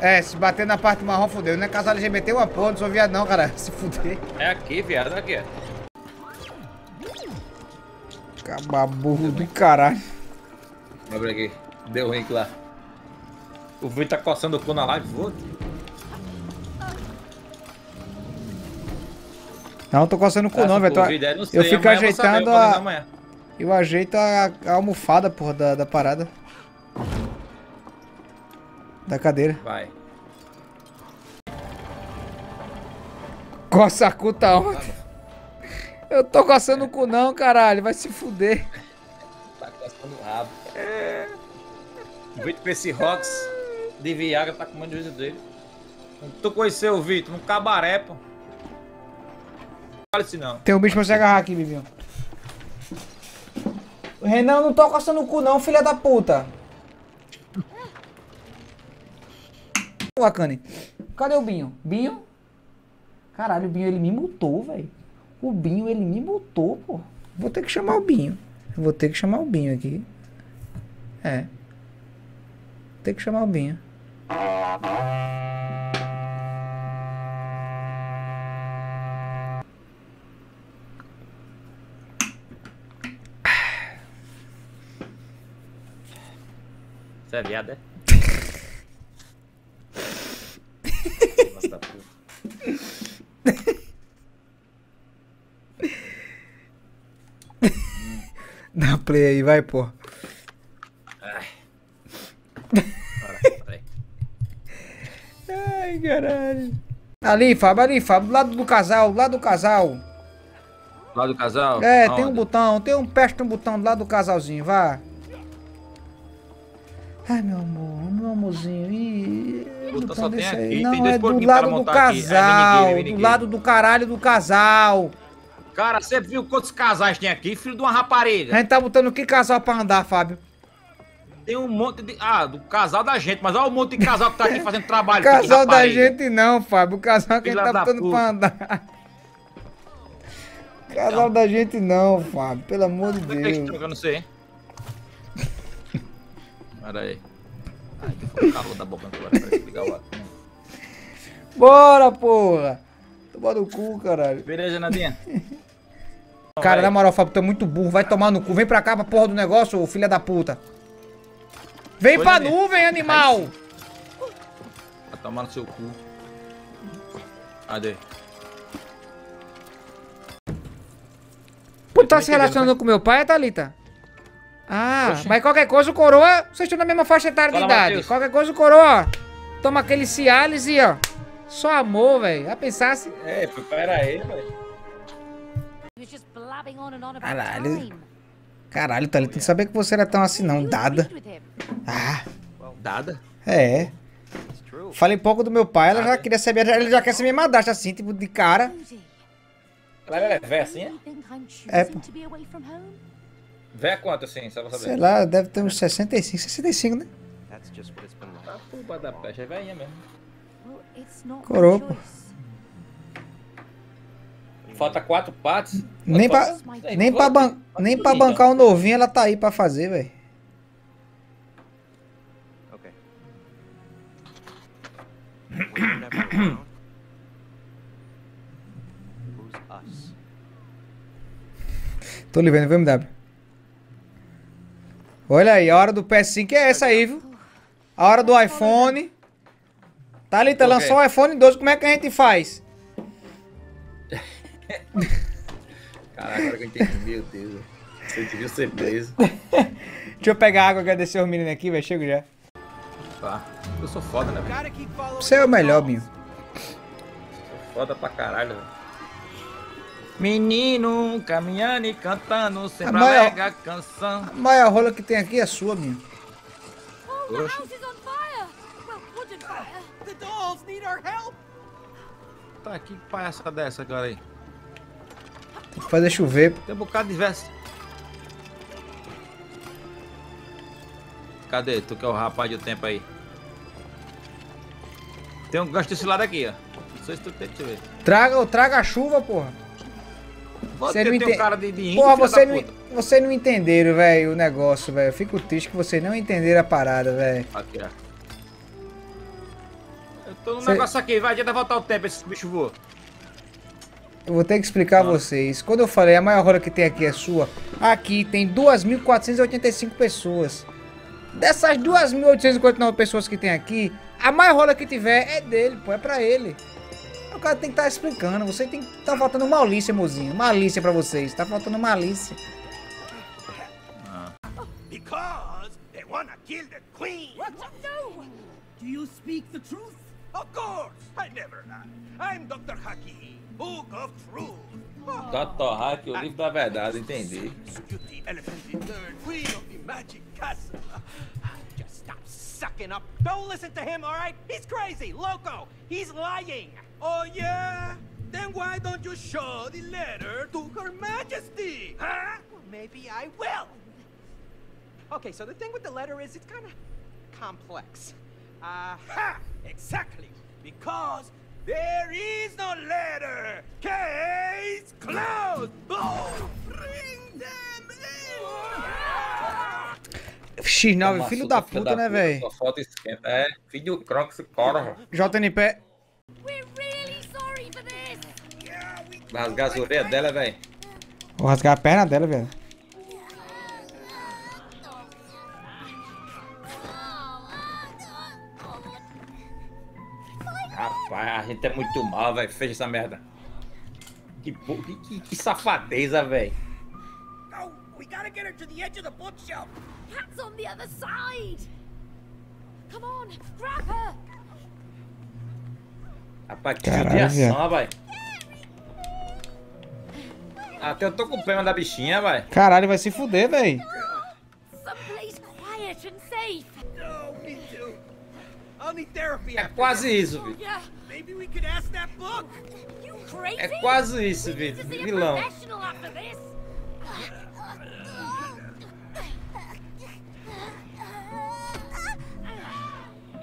É, se bater na parte marrom, fudeu. Não é casal LGBT uma porra, não sou viado não, cara. Se fuder. É aqui, viado, é aqui. Cababurro do caralho. Abre aqui. Deu ruim lá. O Vitor tá coçando o cu na live, vou. Não, tô coçando o cu não, velho. Tô- é, Eu fico eu vou saber, ajeitando eu a... amanhã. Eu ajeito a, a almofada, porra, da, da parada. Da cadeira. Vai. Coça a cu tá onde? Eu tô coçando o cu não, caralho. Vai se fuder. Tá coçando o rabo. O Vitor com esse Rox de Viagra tá comendo o juízo dele. Tu conheceu o Vitor? Num cabaré, pô. Fala isso não. Tem um bicho pra você agarrar aqui, Bibião. Renan, não tô coçando o cu não, filha da puta. Porra, Cane. Cadê o Binho? Binho? Caralho, o Binho ele me mutou, velho. O Binho ele me mutou, pô. Vou ter que chamar o Binho. Vou ter que chamar o Binho aqui. É. Vou ter que chamar o Binho. Você é viado, é? Nossa, da puta. Dá play aí, vai, pô. Ai. Ai, caralho. Ali, Fábio, ali, Fábio, do lado do casal, do lado do casal. Lá do casal? É, tem um Aonde? botão, tem um peste um botão do lado do casalzinho, vá. Ai, meu amor, meu amorzinho. Ih, botão só tem aqui, aí. tem Não, dois é do lado do montar aqui. É, casal, do lado do caralho do casal. Cara, você viu quantos casais tem aqui? Filho de uma A rapariga. gente tá botando que casal pra andar, Fábio? Tem um monte de. Ah, do casal da gente, mas olha o monte de casal que tá aqui fazendo trabalho. Casal da gente não, Fábio. O casal que a gente Filha tá botando puta. pra andar. Casal da gente não, Fábio. Pelo amor de que que Deus. troca? Eu não sei, hein? Pera aí. Ai, que calor da boca agora. Peraí, ligar o ar. Bora, porra. Toma no cu, caralho. Beleza, Nadinha? Cara, Vai. na moral, Fábio, tu é muito burro. Vai tomar no cu. Vem pra cá pra porra do negócio, ô filha da puta. Vem Foi, pra Nenê. nuvem, animal. Vai tomar no seu cu. Cadê? Pô, tá se relacionando com meu pai, Thalita? Ah, Oxi. mas qualquer coisa o coroa, vocês estão na mesma faixa etária de idade. Qualquer coisa o coroa, toma aquele Cialis e ó, só amor, velho. Já pensasse? É, pera aí, velho. Caralho. Caralho, Thalita, não sabia que você era tão assim não, dada. Ah, Dada? é. Falei pouco do meu pai, ela já queria saber, ela já quer ser minha madrasta assim, tipo, de cara. Ela é véia assim, é? É, pô. Véia quanto assim, só pra Sei saber? lá, deve ter uns 65, 65, né? Tá puba da peste, é velhinha mesmo. Coroa, pô. Falta quatro partes. Nem pra, nem pra, ban nem pra quanto bancar um novinho ela tá aí pra fazer, velho. Tô lhe vendo, viu, MW? Olha aí, a hora do PS5 é essa aí, viu? A hora do iPhone. Thalita, Ok. lançou o iPhone 12, como é que a gente faz? Caraca, agora que eu entendi, meu Deus. Você devia ser preso. Deixa eu pegar água e agradecer os meninos aqui, velho. Chego já. Tá. Eu sou foda, né, velho? Você é o melhor, Binho. Sou foda pra caralho, velho. Menino caminhando e cantando, sempre A maior- alega canção. A maior rola que tem aqui é sua, Binho. Oh, the house is on fire! Well, wooden fire. The dolls need our help! Tá, que palhaçada dessa agora aí? Que fazer chover. Tem um bocado de verso. Cadê? Tu que é o rapaz do tempo aí. Tem um gancho desse lado aqui, ó. Não sei se tu tem, eu ver. Traga, traga a chuva, porra. Você não tem um ente- cara de, de Porra, você não, você não entenderam, velho, o negócio, velho. Fico triste que vocês não entenderam a parada, velho. Aqui, ó. Eu tô num Cê- negócio aqui, vai, adianta voltar o tempo esse bicho voa. Eu vou ter que explicar a vocês. Quando eu falei a maior roda que tem aqui é sua, aqui tem 2.485 pessoas. Dessas 2.859 pessoas que tem aqui, a maior roda que tiver é dele, pô, é pra ele. O cara tem que estar explicando. Você tem que tá faltando malícia, mozinho. Malícia pra vocês. Tá faltando malícia. Because they wanna kill the queen. No! Do you speak the truth? Of course. I never lie. I'm Dr. Haki, Book of Truth. Oh, Dr. Hack, o livro da verdade, entendi. you the elephant third queen of the magic castle. Just stop sucking up. Don't listen to him, all right? He's crazy, loco. He's lying. Oh, yeah? Then why don't you show the letter to Her Majesty? Huh? Well, maybe I will. Okay, so the thing with the letter is it's kind of complex. Uh, Aha! Exactly. Because there is no letter. Case closed. Boom! Bring them in. X9, filho da puta, né, velho? Falta esquenta. É, filho do Crocs, corre. JNP. We're really sorry for this! Vai rasgar as orelhas dela, velho. Vou rasgar a perna dela, velho. Gente é muito mal, velho. Fecha essa merda. Que, que, que, que safadeza, velho. Oh, we gotta get her to the edge of the bookshelf. Cat's on the other side! Come on, grab her! Rapaz, que judiação, velho. Até eu tô com pena da bichinha, velho. Caralho, vai se fuder, velho. I'll need therapy É quase isso, Vitor. Yeah, Maybe we could ask that book. you crazy? É quase isso, Vitor. Vilão. professional after this!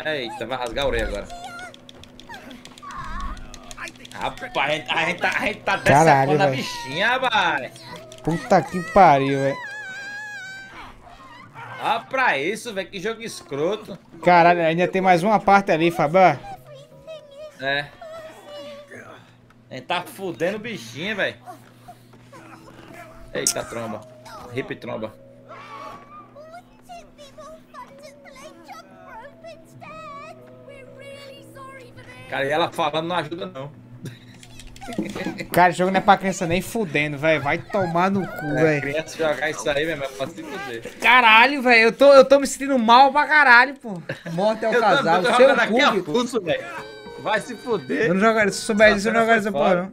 Eita, vai rasgar a orelha agora. Rapaz, a gente, a gente tá, a gente tá Caralho, decepando a velho. bichinha, vai. Puta que pariu, velho. Ah, pra isso, velho. Que jogo escroto. Caralho, ainda tem mais uma parte ali, Fabá. É. A gente tá fudendo o bichinho, velho. Eita, tromba. Hip tromba. Cara, e ela falando não ajuda, não. Cara, esse jogo não é pra criança nem fudendo, velho. Vai tomar no cu, É, velho. criança jogar isso aí, mesmo, é pra se fuder. Caralho, velho. Eu tô, eu tô me sentindo mal pra caralho, pô. Morte é o Eu casal. tô Seu jogando aqui a cu. velho. Vai se fuder. Eu não jogaria. Se souber disso, eu não jogaria essa porra, não.